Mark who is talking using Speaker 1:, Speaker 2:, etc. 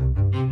Speaker 1: Música